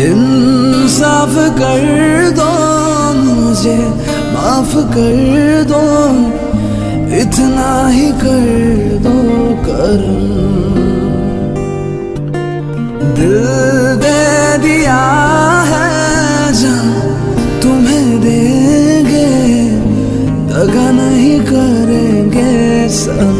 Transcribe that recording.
दिल साफ़ कर दो मुझे, माफ़ कर दो। इतना ही कर दो करम दिल दे दिया है जान तुम्हें देंगे, दगा नहीं करेंगे सब।